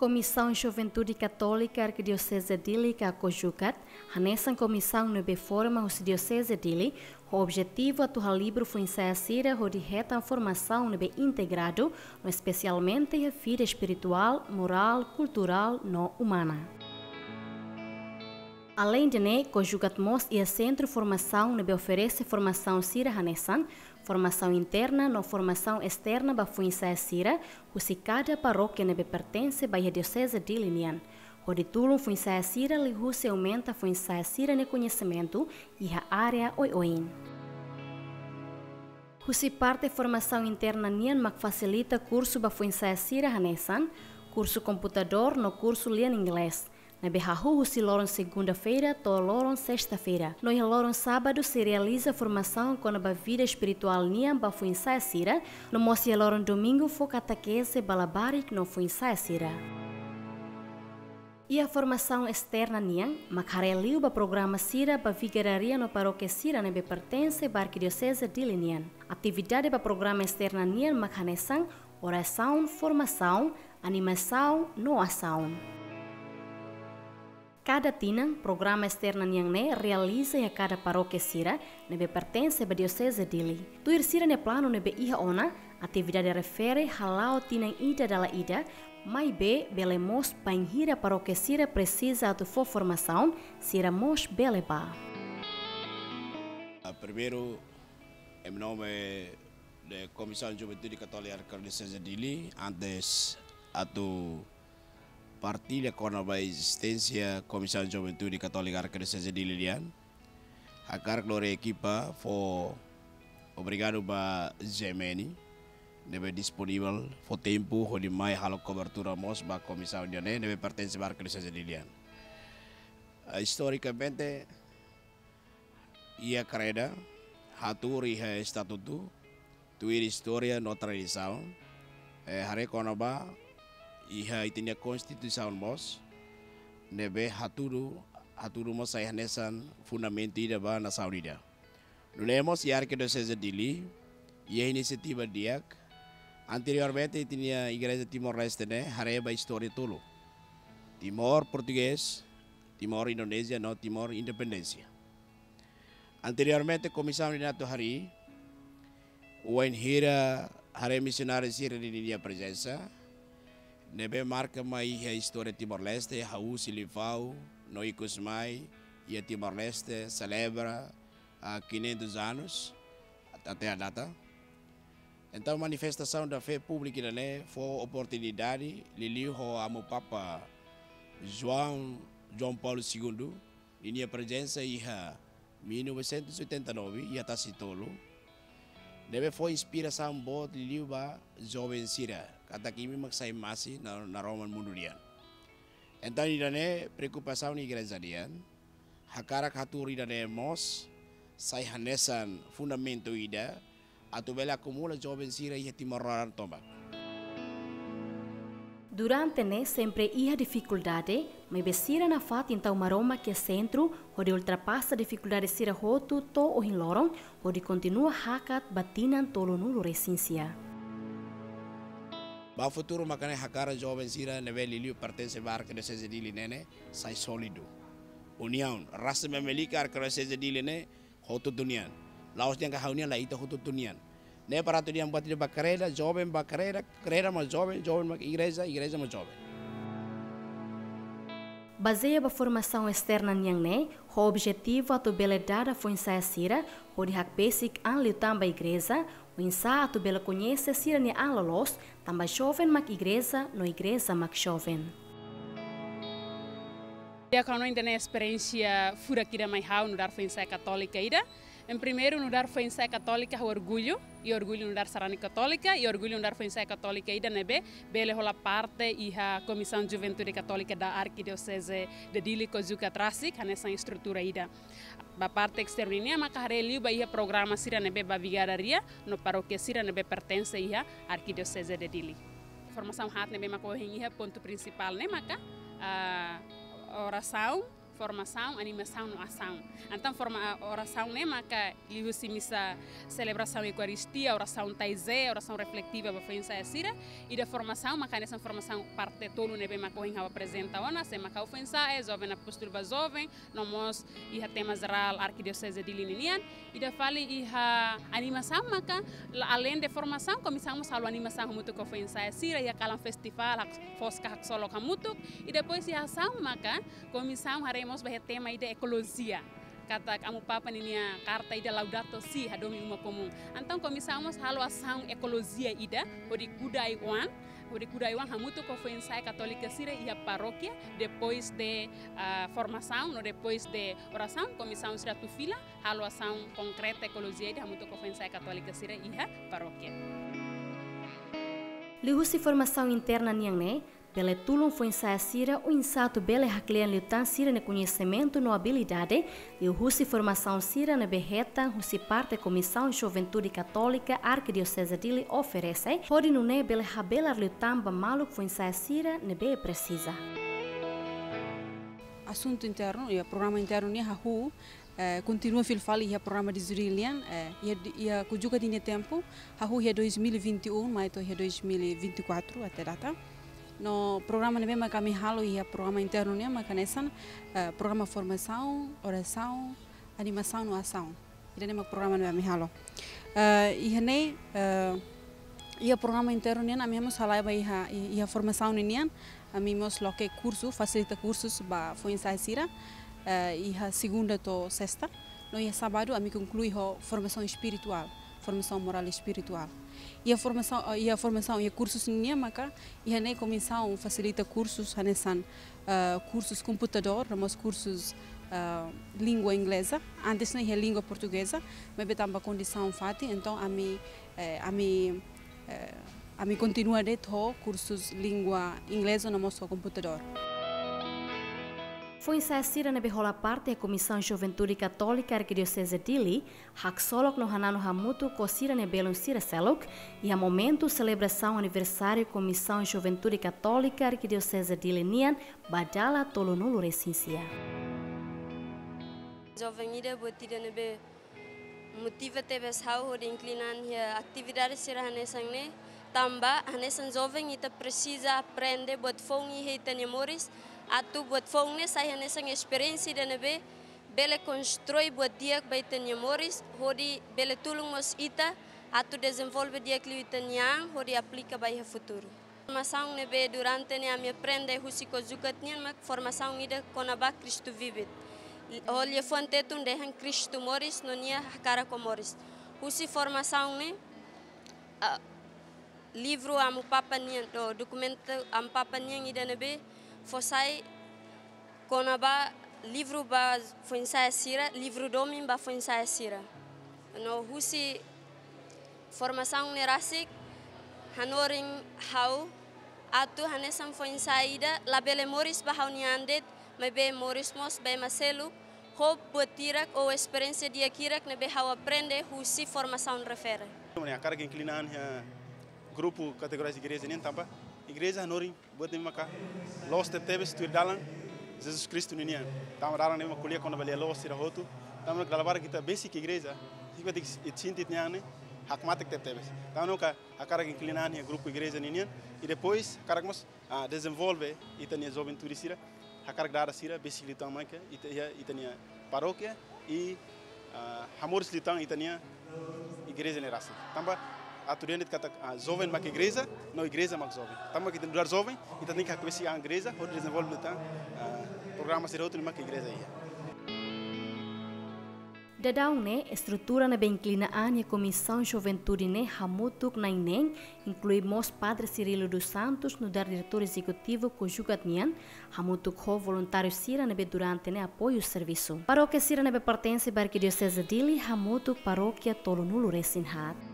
Comissão Juventude Católica Arquidiocese Dili que Cojucat, nessa comissão nebe forma o Diocese Dili, o objetivo atual livro foi inserir a de reta formação nebe integrado, especialmente a vida espiritual, moral, cultural, não humana. Além de né, Conjugatmos e a Centro Formação nebe oferece formação Sira Hanessan, formação interna no formação externa ba fuinsa Sira, se cada paróquia nebe pertence ba diocese de Linian. O tulum fuinsa Sira li se aumenta fuinsa Sira ne conhecimento e a área oi-oin. Husi parte formação interna nian mak facilita curso ba fuinsa Sira Hanessan, curso computador no curso lian inglês. Na Berrahu, se loram segunda-feira, to loram sexta-feira. No loram sábado, se realiza formação com a vida espiritual niam ba fu sira. No mosi loram domingo, fo catequese balabarik no fu sira. E a formação externa nian, macareliu ba programa sira ba vigararia no paróquia sira nebe pertence ba arquidiocese de Linian. Atividade ba programa externa nian macaneção, oração, formação, animação, noação. Cada tina, programa externo yang ne realiza a cada paróquia sira, nebe pertence a diocese dili. Tu ir sira ne plano nebe iha ona, atividade refere halau tina ida dala ida, mai be bele mos panhira paróquia sira precisa de for formação, sira mos bele ba. Primeiro, em nome da Comissão de Juventude Católica Arquidiocese Dili, antes a tu partilha com a existência Comissão de Juventude Católica Arquidiocese de Lilian. A cargo da equipa foi obrigado para Gemeni, deve disponível for tempo onde mais halo cobertura mos ba Comissão de Né deve pertence para Arquidiocese de Lilian. Historicamente, ia creda, haturi ha estatuto, tuir história no tradição, eh, hare konaba iha itinya konstituição mos nebe haturu haturu mos saya nesan fundamento ida ba na saudida lemos yar que dose dili ia iniciativa diak anteriormente tinha igreja Timor Leste né hareba história tolo Timor português Timor Indonésia no Timor independência anteriormente comissão nato hari o hira hare missionário sira de presença nebe marca mai a história Timor-Leste, Raul Silivau, Noicos Mai, e a Timor-Leste celebra há 500 anos, até a data. Então, a manifestação da fé pública né, foi oportunidade, liliu a meu Papa João, João Paulo II, minha presença em 1989, e até Citolo, deve foi inspiração boa de liliu jovem Sira, kata kimi maksai masih na, na roman mundo dian. Então, idane preocupação ni igreja dian, hakarak haturi idane mos, sai hanesan fundamento ida, atau bela acumula jovem sira timoraran tombak. Durante ne sempre ia dificuldade, mas besira na fat então maroma é centro, onde ultrapassa dificuldade sira roto to o hinloron, onde continua hakat batinan tolo nulo resíncia. Ba futuro makane hakara jovem sira neve liliu pertence bar que dese dili nene sai solido. União, raça memelika ar que dese dili ne hotu dunian. Laos yang kahaunia la ita hotu dunian. Ne para tu diam buat dia bakarela, jovem bakarela, carreira mas jovem, jovem mas igreja, igreja mas jovem. Baseia a formação externa né, o objetivo atu beledada foi ensaiar sira, o de hak basic an liu tamba igreja, o ensaio atu bela conhece sira ni an lolos, tamba jovem mak igreja, no igreja mak jovem. Eu não na experiência fura aqui da mai hau no dar foi católica ida, em primeiro, dar foi em católica o orgulho, e orgulho no dar sarani católica, e orgulho no dar foi em católica ida nebe, bele rola parte e a Comissão de Juventude Católica da Arquidiocese de Dili Kozuka Trasik, nessa estrutura ida. Ba parte externa ini maka hari ba ia programa sira nebe ba vigararia no paróquia sira nebe pertence ia Arquidiocese de Dili. Formação hat nebe ia ponto principal ne maka uh, oração formação, animação no ação. Então, forma oração né, maka liu se missa celebração eucaristia, oração taizé, oração reflexiva para frente a sira, e da formação, maka nessa formação parte tolo nebe maka o apresenta ona, se maka ofensa é jovem apostolo jovem, nomos iha tema geral arquidiocese de Lininian, e da fali iha animação maka além de formação, começamos a animação muito com ofensa a sira, ia calam festival, fosca solo kamutuk, e depois iha ação maka, começamos haremos bahaya tema ide ekologia. Kata kamu papa ni karta ida laudato si hadomi uma comum então começamos halo ação ecologia ida odi kudai wan odi kudai wan hamuto ko foi ensaio católica sira e depois de uh, formação no depois de oração começamos a fila halo ação concreta ecologia ida hamuto ko foi ensaio católica sira e a Lihusi formação interna niang ne Bele tulung foi ensaia sira o insato bele haklean lutan sira ne conhecimento no habilidade e o husi formação sira ne berreta husi parte comissão juventude católica arquidiocese dele oferece. Pode no ne bele habelar lutan ba maluk foi ensaia sira ne be precisa. Assunto interno e programa interno ne hahu Uh, continua a falar e o programa de Zurilian uh, e a cujuga tinha tempo hahu é 2021 mas é 2024 até data no programa nebe maka kami halo ia programa interno ne maka nesan uh, programa formação oração animação no ação ida ne programa nebe mi halo. Uh, ia ne uh, programa interno ne ami hemos halai ba ia ia formação ne nian. Ami hemos loke curso facilita cursos ba foi ensaio sira uh, ia segunda to sexta. No sábado ami conclui ho formação espiritual formação moral e espiritual e a formação e a formação e a cursos maka e a comissão facilita cursos hanesan uh, cursos computador ramos cursos uh, língua inglesa. Antes não é língua portuguesa mas betamba condição fati então a mim eh, a mim eh, a mim continua de cursos língua inglesa no nosso computador foi insasira na behola parte a Comissão Juventude Católica Arquidiocese Dili, hak solok no hanano hamutu kosira ne belon sira selok, e a momento celebração aniversário Comissão Juventude Católica Arquidiocese Dili nian, badala tolo nulo resincia. Jovem ida botida nebe motiva tebe sau de inclinan a atividade sira hanesang ne, tamba hanesan jovem ita precisa aprender bot fongi heita memoris, atu buat fongne saya nesang experiência da nebe bele constrói buat dia baita memoris hodi bele tulung mos ita atu desenvolve dia kliuita nyang hodi aplica bai futuro formação nebe durante ne ami aprende husiko zukat nian mak formação ida konaba Cristo vive olha fonte tun dehan Cristo moris no nia cara com moris. Husi formação ne uh, livro amu papa nian do documento am papa nian ida nebe Fosai konaba livro ba foi sira, livro domin ba foi sira. No husi formação nerasik hanoring hau atu hanesam foi saída labele moris ba hau niandet be moris mos be maselu hob tirak ou experiência dia kirak be hau aprende husi formação refere. Grupo categoria de igreja nem tampa igreja nori buat nem maka los te tebes tu dalan Jesus Cristo ninia tam dalan nem kulia quando valia los tira roto tam no gravar kita basic igreja. Hiba dik itsintit nyane hak matek te tebes. Tam no ka akara inclinar nia grupo igreja ninia e depois mos a desenvolve itania jovem turisira akara dara sira basic litang maka itania itania paróquia e uh, hamores litang itania igreja nerasi tamba aturen kata jovem mak igreja no igreja mak jovem tamo kita luar jovem kita tem que conhecer a igreja ou desenvolver então programa ser outro mak igreja aí Dadaung ne, estrutura na inclinaan e comissão juventude ne hamutuk na inen, inclui mos padre Cirilo dos Santos no dar diretor executivo conjugat nian, hamutuk ho voluntário sira nebe durante ne apoio serviço. Paróquia sira nebe pertence à arquidiocese dili, hamutuk paróquia tolo nulo resinhat.